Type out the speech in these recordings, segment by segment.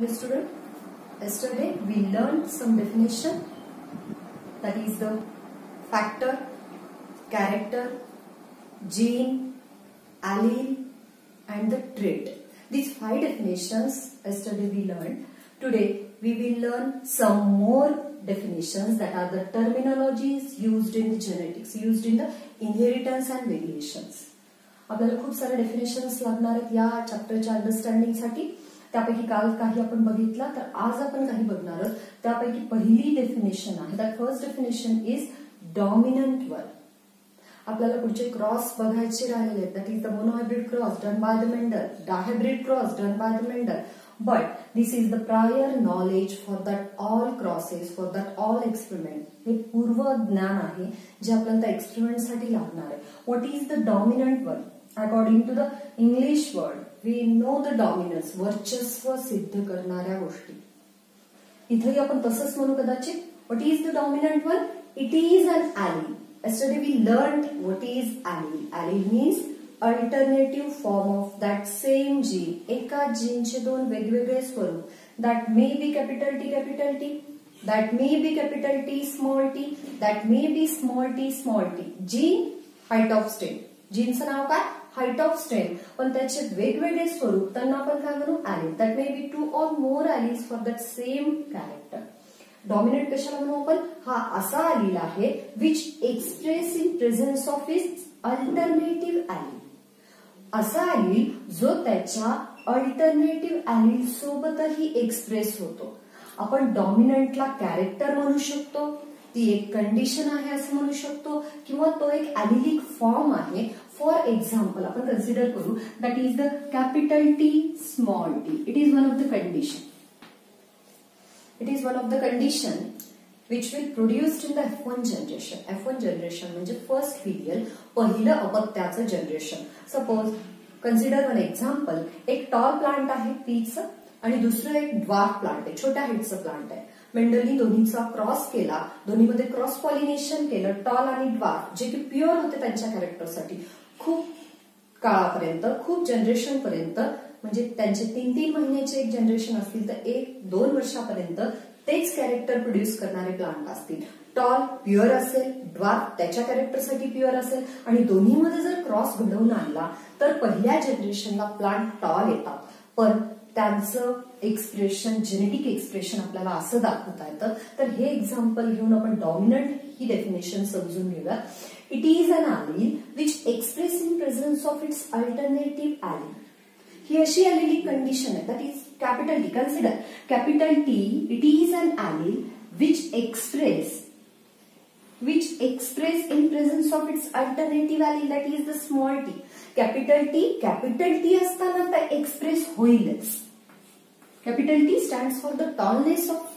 Hello student, yesterday we learned some definition that is the factor, character, gene, allele and the trait. These five definitions yesterday we learned. Today we will learn some more definitions that are the terminologies used in the genetics, used in the inheritance and variations. आपल्याला खूप सारे definitions लागणार आहेत या चॅप्टरच्या अंडरस्टँडिंगसाठी त्यापैकी काल काही आपण बघितला तर आज आपण काही बघणार आहोत. त्यापैकी पहिली डेफिनेशन आहे. That first definition is dominant वर आपल्याला पुढचे क्रॉस बघायचे राहिलेले that is the monohybrid cross done by the Mendel dihybrid cross done by the Mendel but this is the prior knowledge for that all crosses for that all experiment हे पूर्व ज्ञान आहे जे आपल्याला त्या एक्सपेरिमेंटसाठी लागणार आहे. What is the dominant word according to the English word we know the dominus वर्चस्व सिद्ध करणाऱ्या गोष्टी. इथंही आपण तसंच म्हणू कदाचित what is the dominant one it is an allele yesterday we learn what is allele allele means alternative form of that same gene एका जीनचे दोन वेगवेगळे स्वरूप. That may be capital T capital T that may be capital T small T that may be small T small T gene height of state जीनचं नाव काय? Height of strength पण त्याचे वेगवेगळे स्वरूप त्यांना आपण काय म्हणू allele that may be two or more alleles for that same character dominate कशाला म्हणू आपण? हा असा आलेला आहे which express in presence of is alternative allele असा आली जो त्याच्या अल्टरनेटिव्ह ॲलिल सोबतही एक्सप्रेस होतो. आपण डॉमिनंटला कॅरेक्टर म्हणू शकतो. ती एक कंडिशन आहे असं म्हणू शकतो. किंवा तो एक अॅलिलिक फॉर्म आहे फॉर एक्झाम्पल आपण कन्सिडर करू that is the capital T small T it is one of the condition it is one of the condition which will produced in the F one generation F one generation म्हणजे first period पहिलं अपत्याचं generation suppose consider one example एक tall plant आहे पीचं आणि दुसरं एक dwarf plant आहे. छोट्या हाईटचं प्लांट आहे. मेंडलनी दोन्हीचा क्रॉस केला दोन्हीमध्ये क्रॉस पॉलिनेशन केलं टॉल आणि ड्वार्फ जे की प्युअर होते त्यांच्या कॅरेक्टरसाठी खूप काळापर्यंत खूप जनरेशन पर्यंत म्हणजे त्यांचे तीन तीन महिन्याचे एक जनरेशन असतील तर एक दोन वर्षापर्यंत तेच कॅरेक्टर प्रोड्यूस करणारे प्लांट असतील. टॉल प्युअर असेल ड्वार्फ त्याच्या कॅरेक्टरसाठी प्युअर असेल. आणि दोन्हीमध्ये जर क्रॉस घडवून आणला तर पहिल्या जनरेशनला प्लांट टॉल येतात. पण त्यांचं एक्सप्रेशन जेनेटिक एक्सप्रेशन आपल्याला असं दाखवता येतं. तर हे एक्झाम्पल घेऊन आपण डॉमिनंट ही डेफिनेशन समजून घेऊया It is an allele which express in presence of its alternative allele ही अशी आलेली कंडिशन आहे that is capital T consider capital T it is an allele which express which express in presence of its alternative allele that is the small t. Capital T, capital T असताना त्या express होईलच capital T stands for the tallness of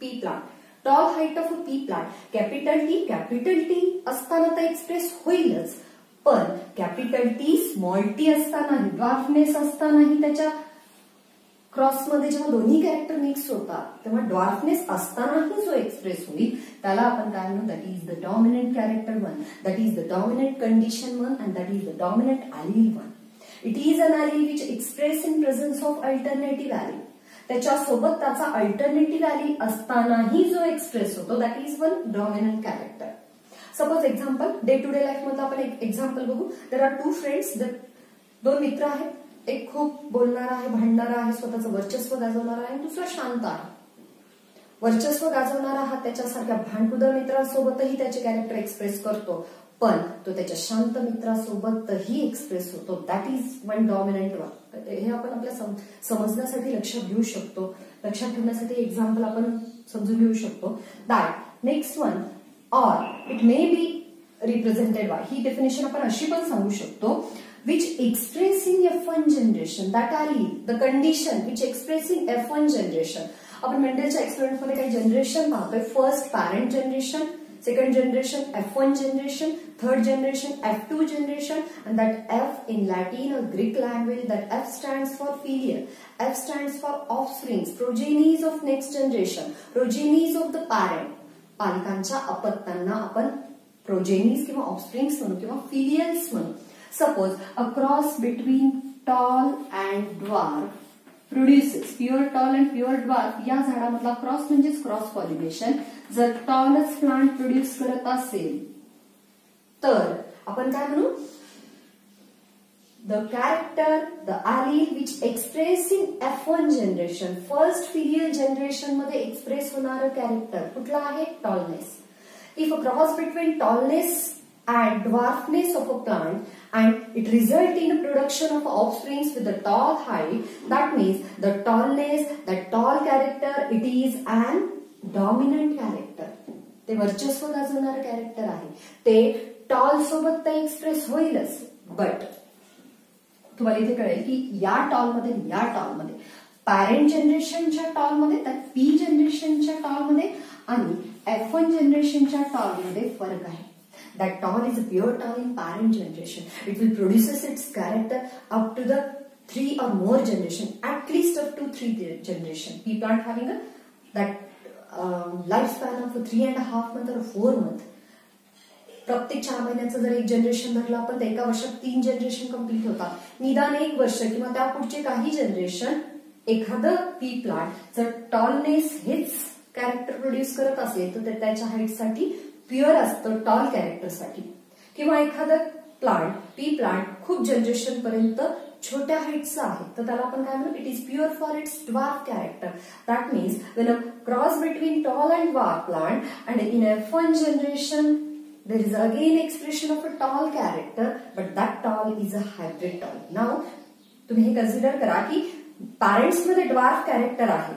pea plant Tall height of a pea plant capital T capital T असताना तर express होईलच. पण capital T small T असतानाही dwarfness असतानाही त्याच्या क्रॉसमध्ये जेव्हा दोन्ही कॅरेक्टर मिक्स होतात तेव्हा ड्वार्फनेस असतानाही जो एक्सप्रेस होईल त्याला आपण काय म्हणू? That is the dominant character one that is the dominant condition one and that is the dominant allele one it is an allele which express in presence of alternative allele त्याच्यासोबत त्याचा alternative allele असतानाही जो express होतो that is one dominant character suppose example day to day लाईफमध्ये आपण एक example बघू. There are to friends दोन मित्र आहेत. एक खूप बोलणारा आहे भांडणारा आहे स्वतःचं वर्चस्व गाजवणारा आहे दुसरा शांत आहे. वर्चस्व गाजवणारा हा त्याच्यासारख्या भांडकुदळ मित्रांसोबतही त्याचे कॅरेक्टर एक्सप्रेस करतो. पण तो त्याच्या शांत मित्रासोबतही एक्सप्रेस होतो. That is one dominant one हे आपण आपल्या समजण्यासाठी लक्षात घेऊ शकतो. लक्षात ठेवण्यासाठी एक्झाम्पल आपण समजून घेऊ शकतो. That next one or it may be represented by he definition आपण अशी पण सांगू शकतो which express in F1 generation that are the condition which expressing F F1 generation. आपण मेंडेलच्या एक्सपेरिमेंटमध्ये काही जनरेशन पाहतोय. First parent generation second generation F1 generation, third generation F2 generation and that F in Latin or Greek language that F stands for filial F stands for offsprings progenies of next generation progenies of the parent पालकांच्या अपत्यांना आपण progenies किंवा offsprings म्हणू किंवा filials म्हणू suppose a cross between tall and dwarf produces pure tall and pure dwarf या झाडामधला cross म्हणजेच cross pollination जर टॉलच प्लांट प्रोड्यूस करत असेल तर आपण काय म्हणू the character, the allele which express in F1 generation, first filial generation मध्ये एक्सप्रेस होणारं कॅरेक्टर कुठलं आहे tallness if a cross between tallness and dwarfness of a plant and it result in a production of offsprings with a tall height that means the tallness the tall character it is an dominant character ते वर्चस्व गाजवणार character आहे. ते tall सोबत तर express होईलच but तुम्हाला इथे कळेल की या टॉलमध्ये या टॉलमध्ये पॅरेंट जनरेशनच्या टॉलमध्ये त्या पी जनरेशनच्या टॉलमध्ये आणि एफ वन जनरेशनच्या टॉलमध्ये फरक आहे. That tall is a pure tall in parent generation it will produce its character up to the three a more generation at least up to three generation pea plant having a that lifespan of three and half month a four month प्रत्येक चार महिन्याचं जर एक generation धरलं आपण तर एका वर्षात तीन जनरेशन कंप्लीट होतात. निदान एक वर्ष किंवा त्या पुढचे काही जनरेशन एखादं पी प्लांट जर टॉलनेस हेच कॅरेक्टर प्रोड्यूस करत असेल तर त्याच्या हाईटसाठी प्युअर असतं टॉल कॅरेक्टरसाठी किंवा एखादं प्लांट पी प्लांट खूप जनरेशन पर्यंत छोट्या हाईटचं आहे तर त्याला आपण काय म्हणू? It is pure for its dwarf character that means when a cross between tall and dwarf plant and in a fun generation there is again expression of a tall character but that tall is a hybrid tall. Now तुम्ही हे consider करा की पॅरेंट्समध्ये dwarf character आहे.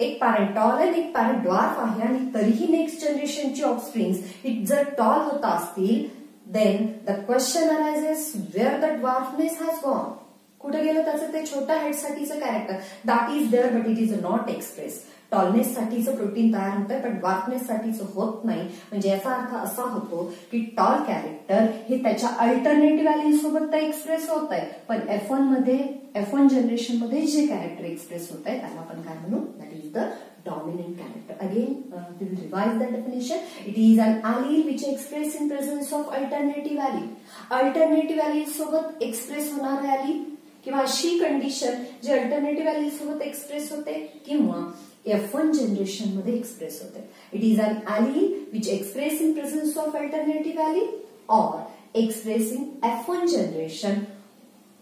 एक parent tall आहे एक parent dwarf आहे आणि तरीही नेक्स्ट जनरेशनची ऑफ स्प्रिंग्स इट जर टॉल होत असतील then the question arises where the dwarfness has gone कुठे गेलं त्याचं ते छोट्या साठीचं character that is there but it is not express tallness साठीचं protein तयार होतंय पण वाकनेस साठीचं होत नाही म्हणजे याचा अर्थ असा होतो की टॉल कॅरेक्टर हे त्याच्या अल्टरनेटिव्ह व्हॅल्यू सोबत तर एक्सप्रेस होत आहे पण एफ वनमध्ये एफ वन जनरेशनमध्ये जे कॅरेक्टर एक्सप्रेस होत आहे त्याला आपण काय म्हणू that is the dominant character. Again, uh, we will revise that definition. It is an allele which express in presence of alternative allele. Alternative allele सोबत एक्सप्रेस होणार allele किंवा अशी कंडिशन जी अल्टरनेटिव्ह व्हॅल्यू सोबत एक्सप्रेस होते किंवा F one generation मध्ये express होते. It is an allele which express in presence of alternative allele or express in F one generation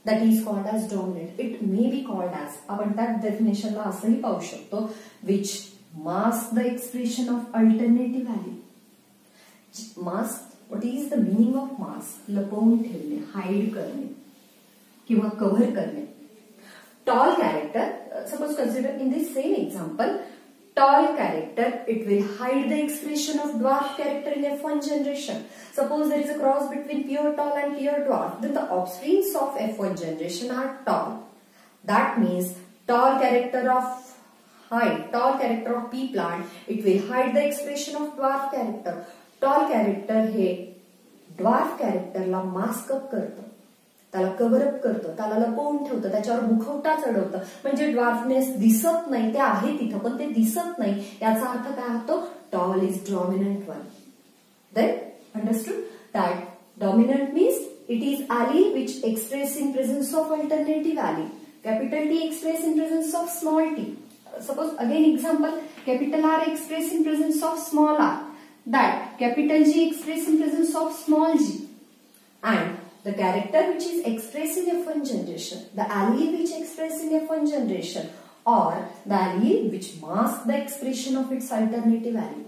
that is called as dominate it may be called as आपण त्या डेफिनेशनला असंही पाहू शकतो which mask the expression of alternative value mask what is the meaning of mask लपवून ठेवणे hide करणे. किंवा cover करणे. Tall character suppose consider in this same example tall character it will hide the expression of dwarf character in F one generation suppose there is a cross between pure tall and pure dwarf the options of F one generation are tall that means tall character of high tall character of pea plant it will hide the expression of dwarf character tall character हे dwarf कॅरेक्टरला मास्कअप करतं त्याला cover up करतं. त्याला लपवून ठेवतं. त्याच्यावर मुखवटा चढवतं. म्हणजे ड्वार्फनेस दिसत नाही. ते आहे तिथं पण ते दिसत नाही. याचा अर्थ काय होतो? Tall is dominant one then understood that dominant means it is allele which express in presence of alternative allele capital T express in presence of small T suppose again example capital R express in presence of small R that capital G express in presence of small G and the character which is expressed in F1 generation, the allele which expressed in F1 generation, or the allele which masks the expression of its alternative allele.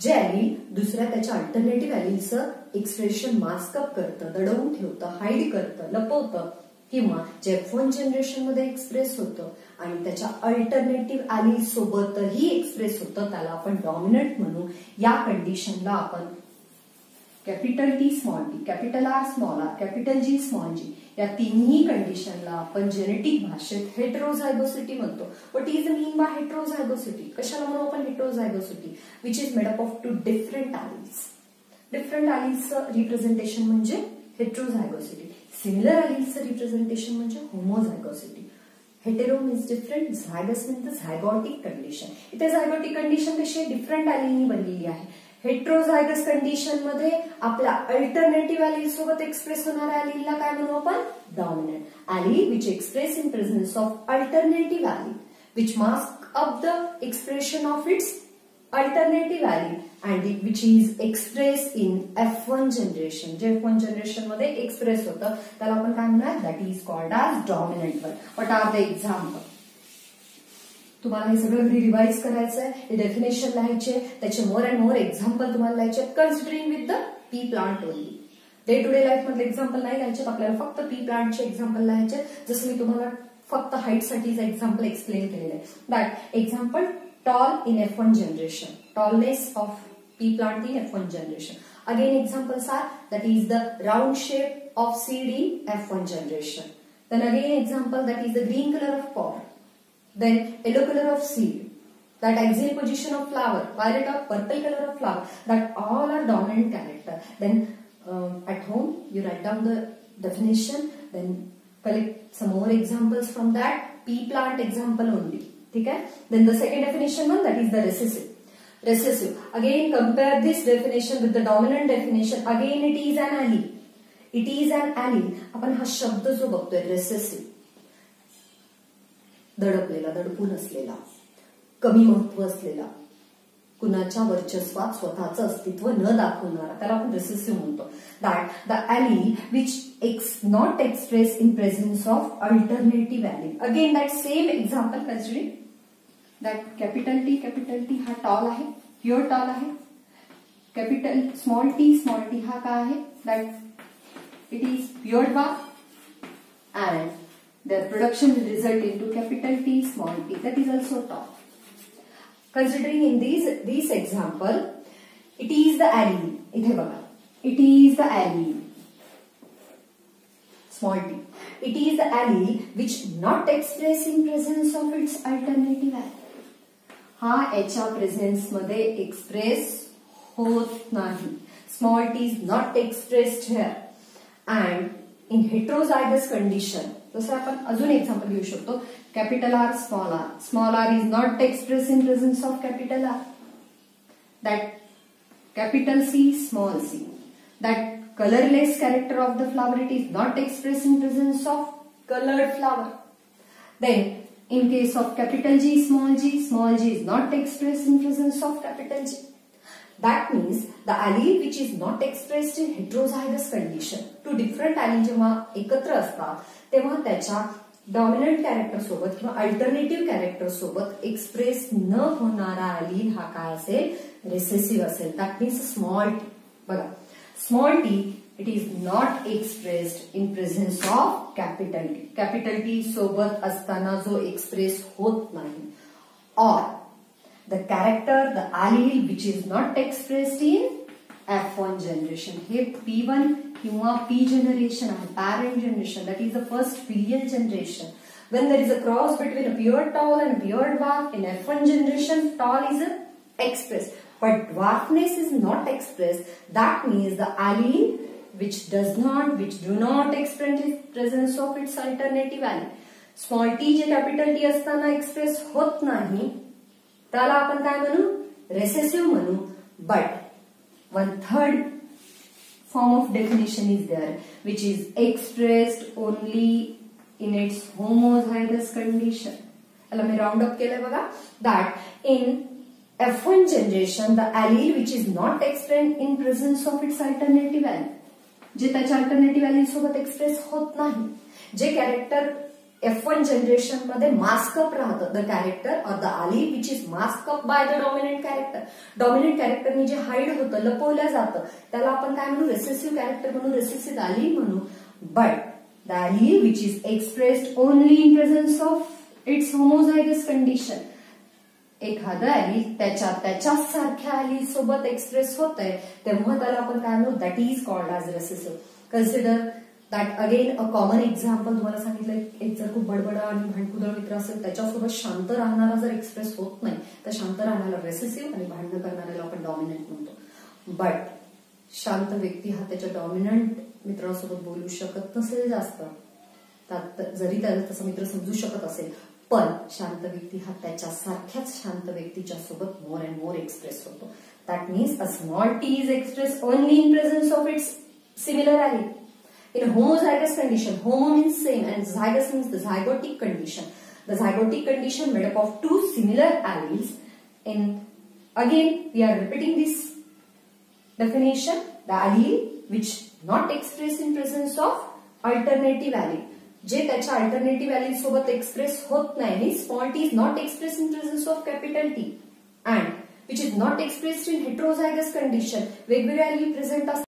जे ॲलिल दुसऱ्या त्याच्या alternative ॲलिलचं expression मास्कअप करतं दडवून ठेवतं hide करतं लपवतं किंवा जे phone जनरेशनमध्ये एक्सप्रेस होतं आणि त्याच्या अल्टरनेटिव्ह ॲलिल सोबतही एक्सप्रेस होतं त्याला आपण डॉमिनंट म्हणू या कंडिशनला आपण capital T small T capital R small R capital G small G या तिन्ही कंडिशनला आपण जेनेटिक भाषेत हेट्रोझायगोसिटी म्हणतो. What is the mean by heterozygosity कशाला म्हणू आपण heterozygosity which is made up of two different alleles different आलीजचं representation म्हणजे हेट्रोझायगोसिटी सिमिलर आलीजचं रिप्रेझेंटेशन म्हणजे homozygosity hetero means different zygous means zygotic condition इथे झायगॉटिक कंडिशन कशी different आलीनी बनलेली आहे. हेट्रोझायगस कंडिशनमध्ये आपल्या अल्टरनेटिव्ह अलील सोबत एक्सप्रेस होणाऱ्या अलीलला काय म्हणू आपण? Dominant allele which express in presence of alternative allele which mask up the expression of its alternative allele and which is express in F one generation जे एफ वन जनरेशनमध्ये express होतं. त्याला आपण काय म्हणूया that is called as dominant one what are the example तुम्हाला हे सगळं घरी रिवाइज करायचं आहे हे डेफिनेशन लिहायचे त्याचे मोर अँड मोर एक्झाम्पल तुम्हाला लिहायचे considering with the pea plant only day to day life मधले एक्झाम्पल नाही लिहायचे आपल्याला फक्त पी प्लांटचे एक्झाम्पल लिहायचे जसं मी तुम्हाला फक्त हाईटसाठीच एक्झाम्पल एक्सप्लेन केलेलं आहे that example tall in F one generation tallness of pea plant in F1 generation. Again examples are that is the round shape of seed in F1 generation. Then again example that is the green color of pod. Then yellow color of seed. That axial position of flower, violet or purple color of flower. That all are dominant character. Then um, at home you write down the definition. Then collect some more examples from that. Pea plant example only. Okay? Then the second definition one that is the recessive. recessive. Again compare this definition with the dominant definition. Again it is an allele. It is an allele. आपण हा शब्द जो बघतोय recessive दडपलेला दडपून असलेला कमी महत्त्व असलेला कुणाच्या वर्चस्वात स्वतःचं अस्तित्व न दाखवणारा त्याला आपण रिसेसिव्ह म्हणतो. That the allele which ex not express in presence of alternative allele again that same example considering that capital T capital T हा टॉल आहे. प्युअर टॉल आहे. Capital small T small T हा काय आहे? That it is pure बा and their production will result into capital T, small t. That is also tau. Considering in these this example, it is the allele. इथे बघा. It is the allele. Small t. It is the allele which not express in presence of its alternative allele. हा याच्या presence मध्ये express होत नाही. Small t is not expressed here. And in heterozygous condition, जसं आपण अजून example घेऊ शकतो capital R small R small R is not express in presence of capital R that capital C small C that colourless character of the flower it is not express in presence of colored flower. Then, in case of capital G, small g, small g is not expressed in presence of capital G. That means the allele which is not expressed in heterozygous condition. Two different allele जेव्हा एकत्र असतात तेव्हा त्याच्या dominant character सोबत किंवा alternative character सोबत express न होणारा अलील हा काय असेल? रेसेसिव्ह असेल. दॅट मीन्स स्मॉल टी बघा. Small T it is not expressed in presence of capital T capital T सोबत असताना जो एक्सप्रेस होत नाही. Or The character the allele which is not expressed in F one generation हे P one किंवा P generation आहे parent generation that is the first filial generation when there is a cross between a pure tall and a pure dwarf in F1 generation, tall is expressed. But dwarfness is not expressed. That means the allele which does not, which do not express presence of its alternative allele. Small t जे capital T असताना express होत नाही त्याला आपण काय म्हणू? Recessive म्हणू. But one third form of definition is there which is expressed only in its homozygous condition त्याला मी राऊंड अप केलं बघा. That in F one generation the allele which is not expressed in presence of its alternative value जे त्याच्या alternative value सोबत express होत नाही जे कॅरेक्टर एफ वन जनरेशनमध्ये मास्क मास्कअप राहतं. The character or the allele which is mask up by the dominant character dominant कॅरेक्टरनी जे hide होतं लपवलं जातं त्याला आपण काय म्हणू? रेसेसिव्ह कॅरेक्टर म्हणू रेसेसिव्ह आली म्हणू. But the allele which is expressed only in presence of its homozygous condition एखादं आली त्याच्या त्याच्याच सारख्या आली सोबत एक्सप्रेस होत आहे तेव्हा त्याला आपण काय म्हणू? That is called as recessive consider that again a common example तुम्हाला सांगितलं एक जर खूप बडबडा आणि भांडकुदळ मित्र असेल त्याच्यासोबत शांत राहणारा जर एक्सप्रेस होत नाही तर शांत राहणारा रेसेसिव्ह आणि भांडण करणाऱ्याला आपण डॉमिनंट म्हणतो. बट शांत व्यक्ती हा त्याच्या डॉमिनंट मित्रांसोबत बोलू शकत नसेल जास्त. जरी त्याला तसं मित्र समजू शकत असेल पण शांत व्यक्ती हा त्याच्यासारख्याच शांत व्यक्तीच्या सोबत मोर अँड मोर एक्सप्रेस होतो. That means a small T is express only in presence of its similar आहे In a homozygous condition, homo means same and zygous means the zygotic condition. The zygotic condition made up of two similar alleles. And again, we are repeating this definition. The allele which not expressed in presence of alternative allele. जे त्याच्या alternative value सोबत express होत नाही small T is not express in presence of capital T and which is not expressed in heterozygous condition वेगवेगळ्या value present असतात